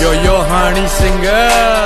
You're your honey singer.